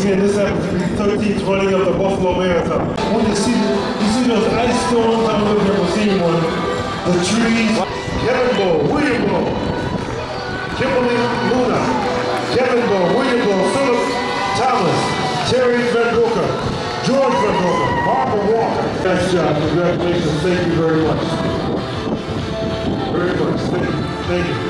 Once again, this happens to be 13th running of the Buffalo Marathon. When you see, you see those ice storms, I don't know if you've ever seen one. The trees. Kevin Bowe, William Bowe, Kimberly Luna, Kevin Bowe, William Bowe, Philip Thomas, Terry Van Brooker, George Van Brooker, Barbara Walker. Nice job. Congratulations. Thank you very much. Very much. Thank you. Thank you.